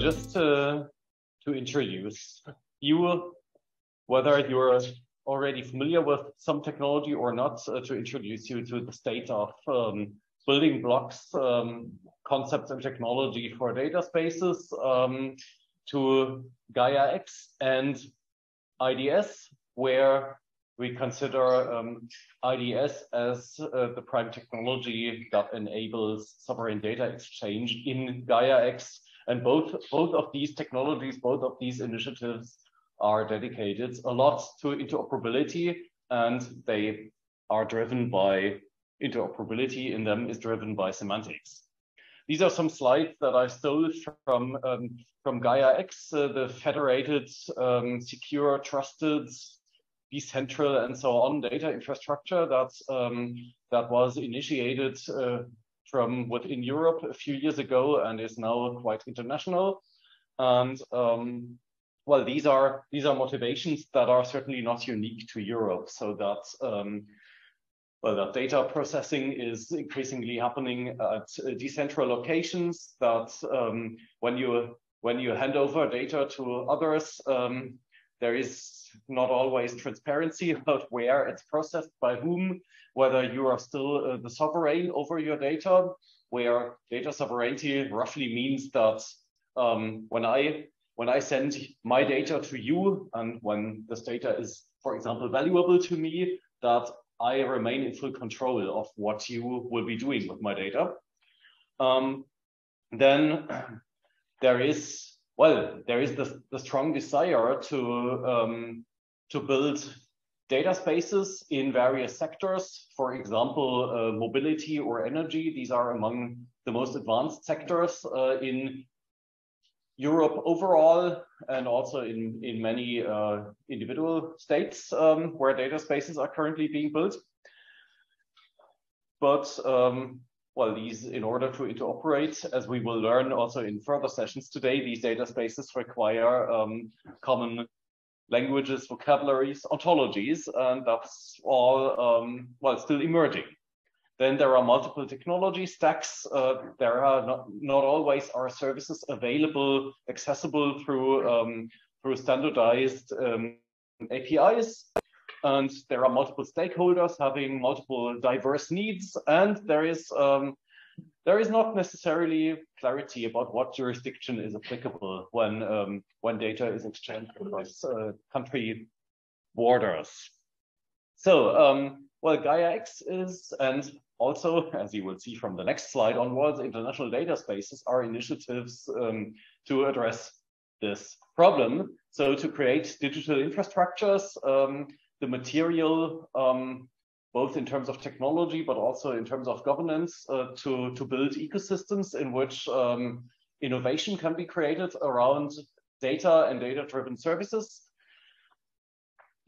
Just to, to introduce you, whether you're already familiar with some technology or not, uh, to introduce you to the state of um, building blocks, um, concepts and technology for data spaces, um, to Gaia X and IDS, where we consider um, IDS as uh, the prime technology that enables sovereign data exchange in Gaia X. And both, both of these technologies, both of these initiatives are dedicated a lot to interoperability and they are driven by interoperability in them is driven by semantics. These are some slides that I stole from, um, from Gaia X, uh, the federated, um, secure, trusted, decentral, and so on data infrastructure that, um, that was initiated uh, from within Europe a few years ago and is now quite international. And um, well, these are these are motivations that are certainly not unique to Europe. So that um, well, that data processing is increasingly happening at decentral locations. That um, when you when you hand over data to others, um, there is not always transparency about where it's processed by whom, whether you are still uh, the sovereign over your data, where data sovereignty roughly means that um, when I when I send my data to you and when this data is, for example, valuable to me, that I remain in full control of what you will be doing with my data. Um, then there is, well, there is the, strong desire to, um, to build data spaces in various sectors. For example, uh, mobility or energy. These are among the most advanced sectors uh, in Europe overall, and also in, in many uh, individual states um, where data spaces are currently being built. But um, well, these, in order to interoperate, as we will learn also in further sessions today, these data spaces require um, common languages, vocabularies, ontologies, and that's all, um, well, still emerging. Then there are multiple technology stacks. Uh, there are not, not always are services available, accessible through, um, through standardized um, APIs. And there are multiple stakeholders having multiple diverse needs. And there is, um, there is not necessarily clarity about what jurisdiction is applicable when, um, when data is exchanged across uh, country borders. So, um, well, Gaia X is, and also, as you will see from the next slide onwards, international data spaces are initiatives um, to address this problem. So to create digital infrastructures, um, the material, um, both in terms of technology, but also in terms of governance, uh, to, to build ecosystems in which um, innovation can be created around data and data-driven services.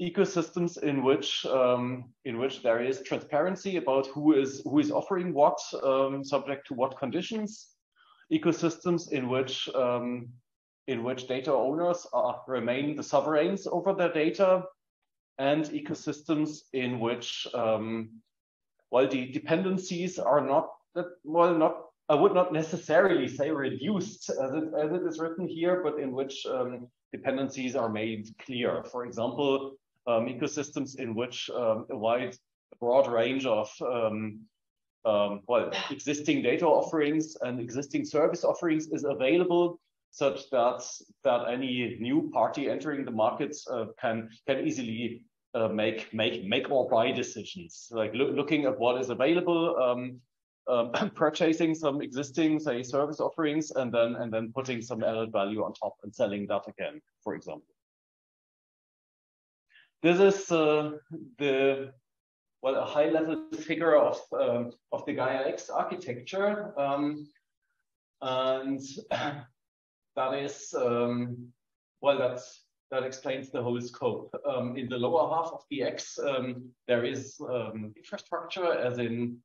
Ecosystems in which um, in which there is transparency about who is who is offering what um, subject to what conditions. Ecosystems in which um, in which data owners are, remain the sovereigns over their data and ecosystems in which um, while the dependencies are not that well not I would not necessarily say reduced as it, as it is written here, but in which um, dependencies are made clear. For example, um, ecosystems in which um, a wide, broad range of um, um, well, existing data offerings and existing service offerings is available such that that any new party entering the markets uh, can can easily uh, make make make or buy decisions. Like lo looking at what is available um, um, purchasing some existing say service offerings and then and then putting some added value on top and selling that again for example. This is uh, the well a high level figure of um, of the Gaia X architecture, um, and that is um, well that's that explains the whole scope. Um, in the lower half of the X, um, there is um, infrastructure, as in,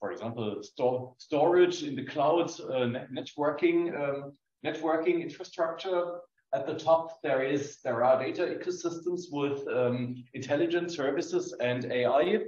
for example, store, storage in the cloud, uh, networking, networking infrastructure, at the top, there is there are data ecosystems with um, intelligent services and AI.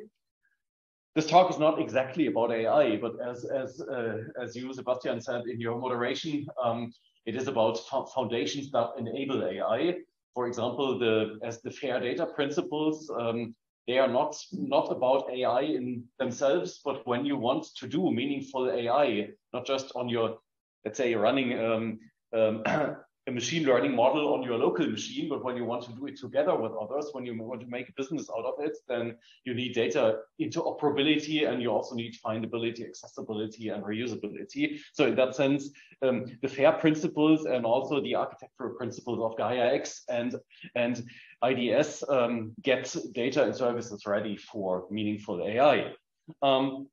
This talk is not exactly about AI, but as as uh, as you, Sebastian, said in your moderation, um, it is about foundations that enable AI. For example, the as the fair data principles, um, they are not not about AI in themselves, but when you want to do meaningful AI, not just on your let's say running um, um, a machine learning model on your local machine, but when you want to do it together with others, when you want to make a business out of it, then you need data interoperability and you also need findability, accessibility, and reusability. So in that sense, um, the FAIR principles and also the architectural principles of Gaia X and, and IDS um, get data and services ready for meaningful AI. Um,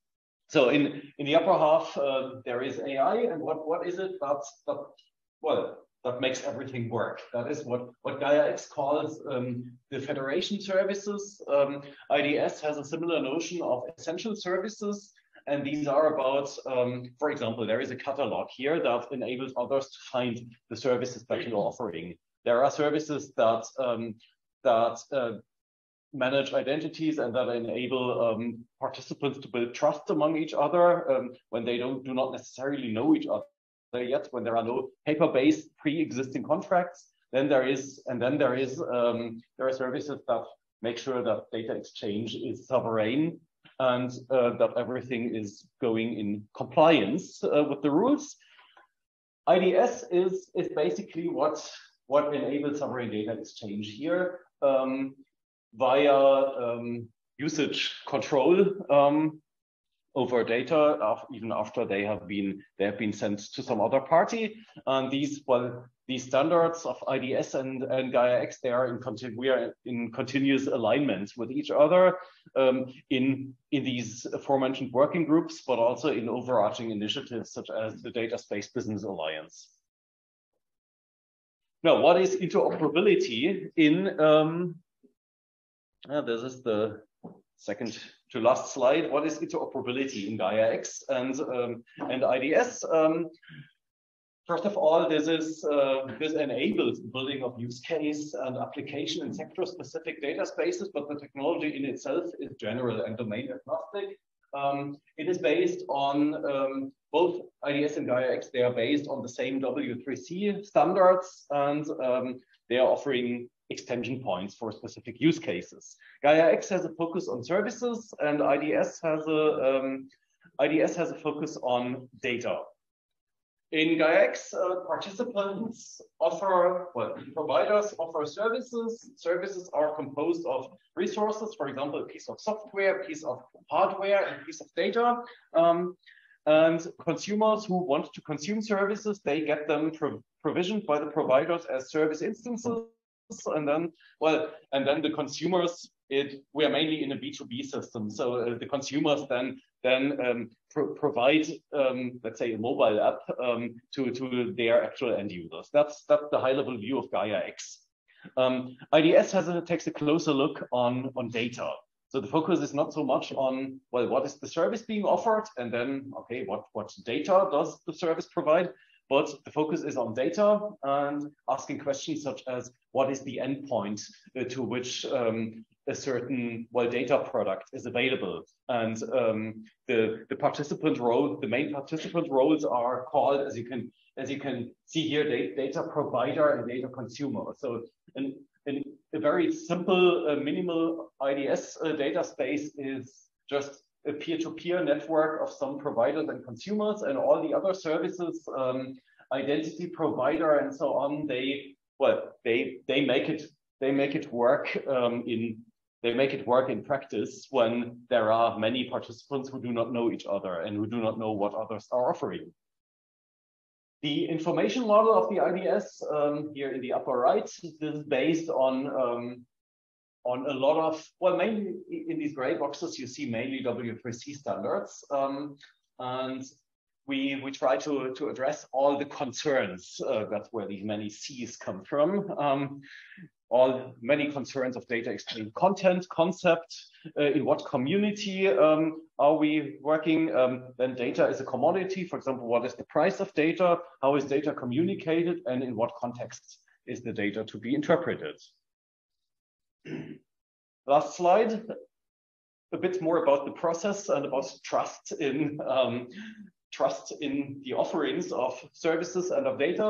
so in, in the upper half, uh, there is AI, and what, what is it? That's, that, well, that makes everything work. That is what, what Gaia X calls um, the federation services. Um, IDS has a similar notion of essential services. And these are about, um, for example, there is a catalog here that enables others to find the services that you're offering. There are services that um, that uh, manage identities and that enable um, participants to build trust among each other um, when they don't do not necessarily know each other yet when there are no paper-based pre-existing contracts. Then there is, and then there is, um, there are services that make sure that data exchange is sovereign and uh, that everything is going in compliance uh, with the rules. IDS is is basically what what enables sovereign data exchange here um, via um, usage control. Um, over data even after they have been they have been sent to some other party. And these well these standards of IDS and, and Gaia X they are in continu- we are in continuous alignment with each other um, in in these aforementioned working groups, but also in overarching initiatives such as the Data Space Business Alliance. Now, what is interoperability in um, uh, this is the second to last slide, what is interoperability in Gaia X and, um, and IDS? Um, first of all, this is uh, this enables building of use case and application and sector specific data spaces, but the technology in itself is general and domain agnostic. Um, it is based on um, both IDS and Gaia X, they are based on the same W3C standards and um, they are offering extension points for specific use cases. Gaia X has a focus on services and IDS has a um, IDS has a focus on data. In Gaia X, uh, participants offer, well, providers offer services. Services are composed of resources, for example, a piece of software, a piece of hardware, and a piece of data. Um, and consumers who want to consume services, they get them pro provisioned by the providers as service instances and then well and then the consumers it we are mainly in a b2b system. So uh, the consumers then then um, pro provide um, let's say a mobile app um, to to their actual end users. That's that's the high level view of gaia x. Um, ids has a, takes a closer look on on data. So the focus is not so much on well what is the service being offered and then okay what what data does the service provide but the focus is on data and asking questions such as what is the endpoint uh, to which um, a certain well data product is available? And um, the the participant role the main participant roles are called as you can as you can see here data provider and data consumer. So in, an, a very simple uh, minimal IDS uh, data space is just a peer-to-peer network of some providers and consumers and all the other services, um, identity provider and so on, they, well, they, they make it, they make it work um, in, they make it work in practice when there are many participants who do not know each other and who do not know what others are offering. The information model of the IDS um, here in the upper right, this is based on um, on a lot of, well, mainly in these gray boxes, you see mainly W3C standards. Um, and we, we try to, to address all the concerns. Uh, that's where these many C's come from. Um, all many concerns of data exchange content, concept, uh, in what community um, are we working? Um, then data is a commodity. For example, what is the price of data? How is data communicated? And in what context is the data to be interpreted? Last slide, a bit more about the process and about trust in um, trust in the offerings of services and of data.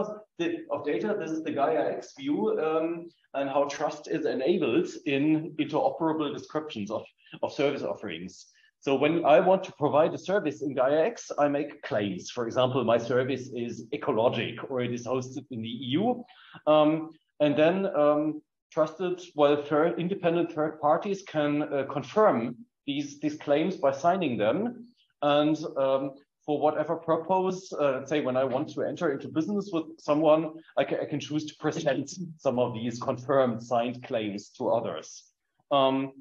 of data, this is the Gaia X view um, and how trust is enabled in interoperable descriptions of, of service offerings. So when I want to provide a service in Gaia X, I make claims. For example, my service is ecologic or it is hosted in the EU. Um, and then um, trusted, well, third, independent third parties can uh, confirm these, these claims by signing them. And um, for whatever purpose, uh, say when I want to enter into business with someone, I can, I can choose to present some of these confirmed signed claims to others. Um,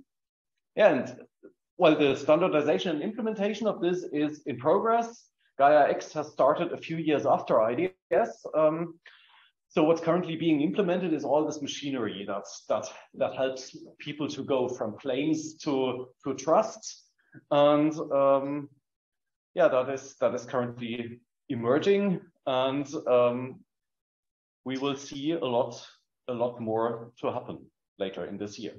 and well, the standardization and implementation of this is in progress. Gaia X has started a few years after IDS. Um, so what's currently being implemented is all this machinery that's that that helps people to go from claims to to trust, and um, yeah, that is that is currently emerging, and um, we will see a lot a lot more to happen later in this year.